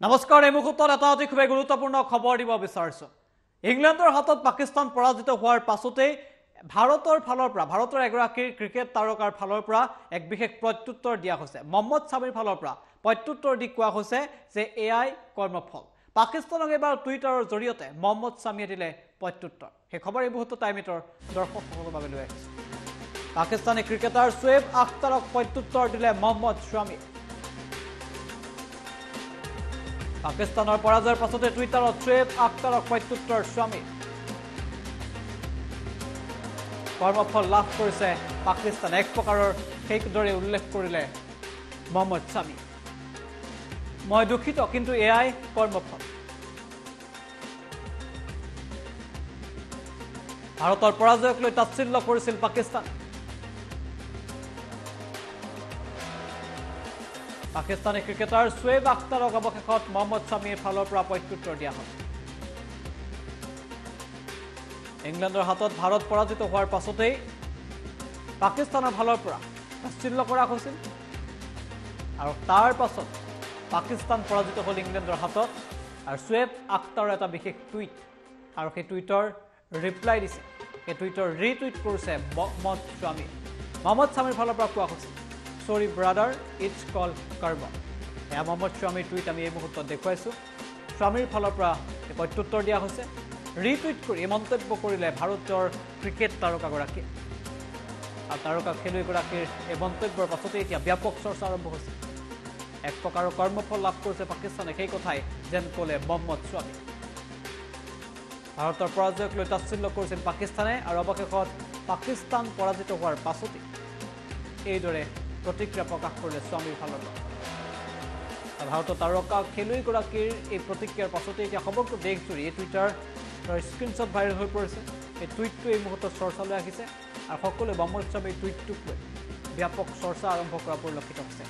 নমস্কাৰ এই মুহূৰ্তত এটা অতি খুবেই গুৰুত্বপূৰ্ণ খবৰ দিব বিচাৰিছোঁ। ইংলেণ্ডৰ হাতত পাকিস্তান পৰাজিত হোৱাৰ পাছতেই ভাৰতৰ ফালৰ পৰা ভাৰতৰ এগৰাকী ক্ৰিকেট তাৰকাৰ ফালৰ পৰা এক বিশেষ প্ৰত্যুত্তৰ দিয়া হৈছে। মহম্মদ ছামীৰ ফালৰ পৰা প্ৰত্যুত্তৰ দি কোৱা হৈছে যে এয়াই কৰ্মফল। পাকিস্তানক এইবাৰ টুইটাৰৰ জৰিয়তে মহম্মদ ছামীয়ে দিলে প্ৰত্যুত্তৰ। সেই খবৰ এই মুহূৰ্তত টাইমিটৰ দৰ্শকসকলৰ বাবে লৈ আহিছোঁ। পাকিস্তানী ক্ৰিকেটাৰ চুৱেব আখতাৰক প্ৰত্যুত্তৰ দিলে মহম্মদ স্বামীয়ে পাকিস্তানৰ পৰাজয়ৰ পাছতে টুইটাৰত চুৱেব আখতাৰক প্ৰত্যুত্তৰ স্বামী। কৰ্মফল লাভ কৰিছে পাকিস্তান এক প্ৰকাৰৰ সেইদৰে উল্লেখ কৰিলে মহম্মদ স্বামী মই দুখিত কিন্তু এয়াই কৰ্মফল। ভাৰতৰ পৰাজয়ক লৈ তাচ্ছিল্য কৰিছিল পাকিস্তান। পাকিস্তানী ক্ৰিকেটাৰ চুৱেব আখতাৰক অৱশেষত মহম্মদ স্বামীৰ ফালৰ পৰা প্ৰত্যুত্তৰ দিয়া হয় ইংলেণ্ডৰ হাতত ভাৰত পৰাজিত হোৱাৰ পাছতেই পাকিস্তানৰ ফালৰ পৰা তাচ্ছিল্য কৰা হৈছিল আৰু তাৰ পাছত পাকিস্তান পৰাজিত হ'ল ইংলেণ্ডৰ হাতত আৰু চুৱেব আখতাৰৰ এটা বিশেষ টুইট আৰু সেই টুইটৰ ৰিপ্লাই দিছে। সেই টুইটৰ ৰিটুইট কৰিছে মহম্মদ স্বামী মহম্মদ স্বামীৰ ফালৰ পৰা কোৱা হৈছে চৰি ব্ৰাদাৰ ইটছ কল কৰ্ম এয়া মহম্মদ স্বামীৰ টুইট আমি এই মুহূৰ্তত দেখুৱাইছোঁ স্বামীৰ ফালৰ পৰা প্ৰত্যুত্তৰ দিয়া হৈছে ৰিটুইট কৰি মন্তব্য কৰিলে ভাৰতৰ ক্ৰিকেট তাৰকাগৰাকীয়ে আৰু তাৰকা খেলুৱৈগৰাকীৰ এই মন্তব্যৰ পাছতে এতিয়া ব্যাপক চৰ্চা আৰম্ভ হৈছে এক প্ৰকাৰৰ কৰ্মফল লাভ কৰিছে পাকিস্তানে সেই কথাই যেন ক'লে মহম্মদ স্বামী ভাৰতৰ পৰাজয়ক লৈ তাচ্ছিল্য কৰিছিল পাকিস্তানে আৰু অৱশেষত পাকিস্তান পৰাজিত হোৱাৰ পাছতেই এইদৰে প্ৰতিক্ৰিয়া প্ৰকাশ কৰিলে স্বামীৰ ফালৰ পৰা। ভাৰতৰ তাৰকা খেলুৱৈগৰাকীৰ এই প্ৰতিক্ৰিয়াৰ পাছতে এতিয়া সমগ্ৰ দেশজুৰি এই টুইটাৰ স্ক্ৰীণশ্বট ভাইৰেল হৈ পৰিছে। এই টুইটটো এই মুহূৰ্তত চৰ্চালৈ আহিছে আৰু সকলোৱে মহম্মদ স্বামীৰ টুইটটোক লৈ। ব্যাপক চৰ্চা আৰম্ভ কৰা পৰিলক্ষিত হৈছে।